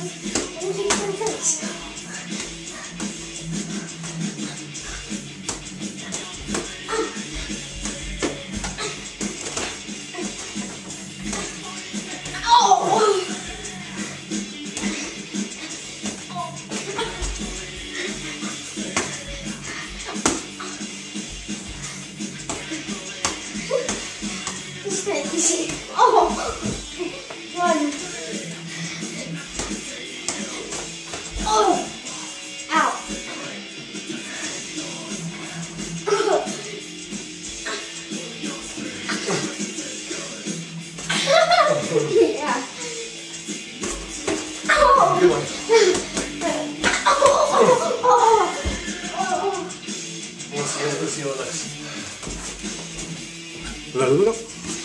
Oh! oh! Yeah. Oh. Good one. Oh, oh, oh. Let's see, let's see what it looks. Là, là, là.